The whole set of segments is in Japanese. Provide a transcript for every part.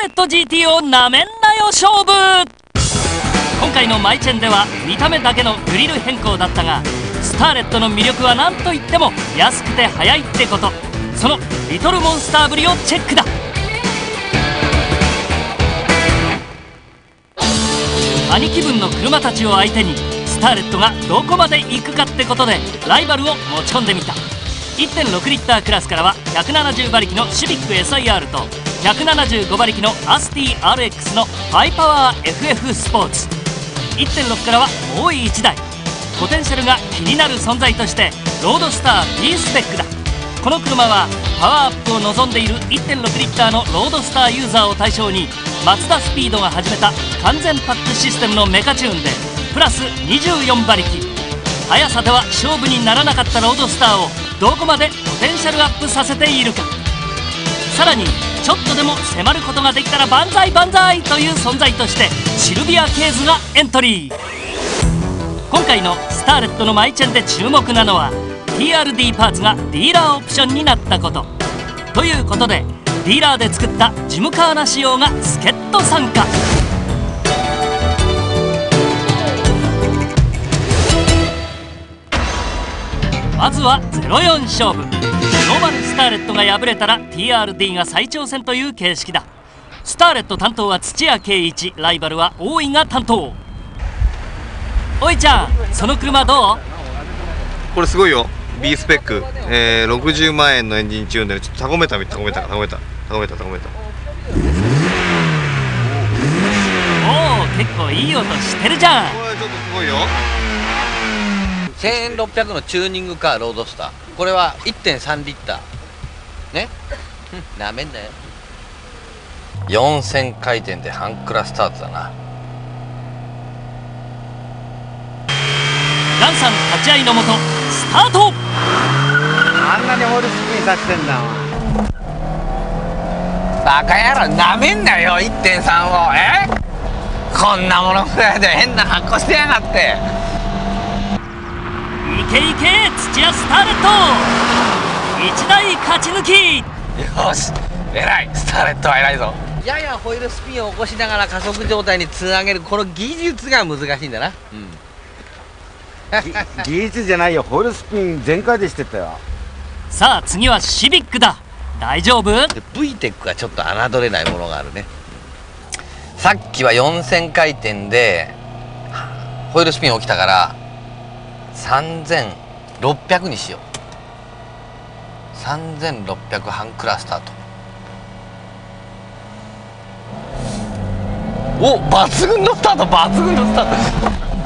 レット GT をなめんなよ勝負。今回のマイチェンでは見た目だけのグリル変更だったがスターレットの魅力は何といっても安くて速いってこと。そのリトルモンスターぶりをチェックだ。兄貴分の車たちを相手にスターレットがどこまで行くかってことでライバルを持ち込んでみた。1.6リッタークラスからは170馬力のシビック SIR と175馬力のアスティ RX のハイパワー FF スポーツ。1.6からはもう1台。ポテンシャルが気になる存在としてロードスター B スペックだ。この車はパワーアップを望んでいる1.6リッターのロードスターユーザーを対象にマツダスピードが始めた完全パックシステムのメカチューンでプラス24馬力。速さでは勝負にならなかったロードスターをどこまでポテンシャルアップさせているか。さらにちょっとでも迫ることができたら万歳万歳という存在としてシルビア・ケーズがエントリー。今回のスターレットのマイチェンで注目なのは TRD パーツがディーラーオプションになったこと。ということでディーラーで作ったジムカーナ仕様が助っ人参加。まずは04勝負。ノーマルスターレットが敗れたら TRD が再挑戦という形式だ。スターレット担当は土屋圭一ライバルは大井が担当。おいちゃんその車どう？これすごいよ。B スペック、えー、60万円のエンジンチューンでちょっとタコメータータコメータータコメータータコメータータコメーター、おお結構いい音してるじゃん。これちょっとすごいよ。1600のチューニングカーロードスターこれは1.3リッター。ね？なめんなよ。4000回転で半クラスタートだな。ガンさん立ち会いのもとスタート。あんなにホールスピンさせてんだバカ野郎なめんなよ1.3を。え？こんなものぐらいで変な発行してやがって。いけいけ土屋スターレット。一台勝ち抜き。よし偉い。スターレットは偉いぞ。ややホイールスピンを起こしながら加速状態につなげるこの技術が難しいんだな。うん。技術じゃないよ。ホールスピン全開でしてたよ。さあ次はシビックだ。大丈夫？で VTEC はちょっと侮れないものがあるね。さっきは4000回転でホイールスピン起きたから3600にしよう。3600半クラスタート。お抜群のスタート抜群のスタート。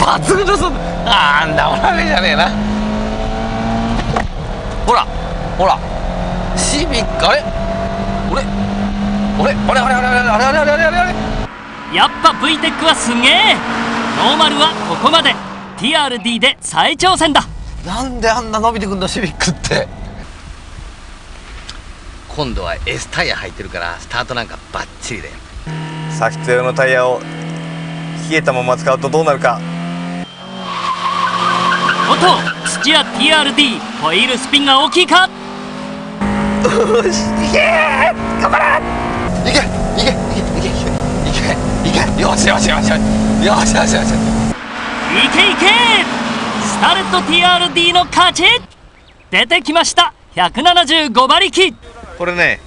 抜群のスタート。あんだおられじゃねえな。ほらほら。シビックあれ？俺？俺？あれあれあれあれあれあれあれあれあれ。あれやっぱ VTEC はすげえ。ノーマルはここまで。TRD で再挑戦だ。なんであんな伸びてくんのシビックって。今度は S タイヤ入ってるからスタートなんかバッチリだよサヒット用のタイヤを冷えたまま使うとどうなるか。おっと土屋 TRD ホイールスピンが大きいか？よしいけー頑張れ。いけいけいけいけいけいけいけ。よしよしよしよしよしよしよしいけいけスタレット TRD の勝ち!出てきました !175 馬力!これね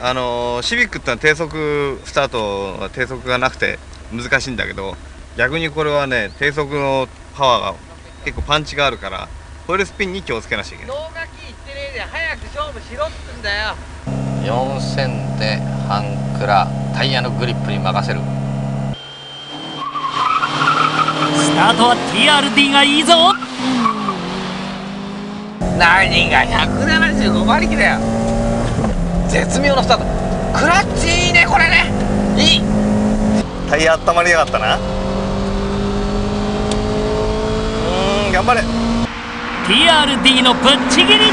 あのーシビックってのは低速スタートは低速がなくて難しいんだけど逆にこれはね低速のパワーが結構パンチがあるからホイールスピンに気をつけなきゃいけない。動画機言ってねえで早く勝負しろっつんだよ。4000で半クラタイヤのグリップに任せるスタートは TRD がいいぞ。何が175馬力だよ。絶妙なスタート。クラッチいいねこれね。いい。タイヤ温まりやがったな。うーん頑張れ。TRD のぶっちぎり。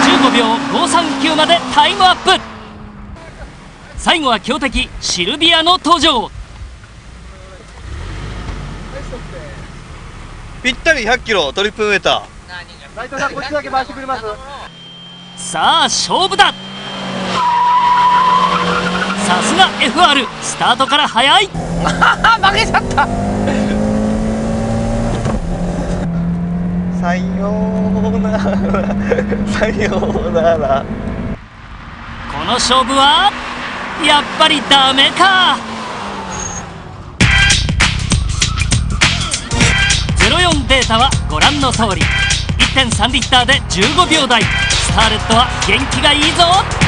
15秒539までタイムアップ。最後は強敵シルビアの登場ぴったり100キロトリップウェー。タ斉藤さんこっちだけ回してくれます？さあ勝負だ。さすが FR スタートから速い。負けちゃった。さようなら。さようなら。この勝負はやっぱりダメかタはご覧の通り。1.3リッターで15秒台。スターレットは元気がいいぞ。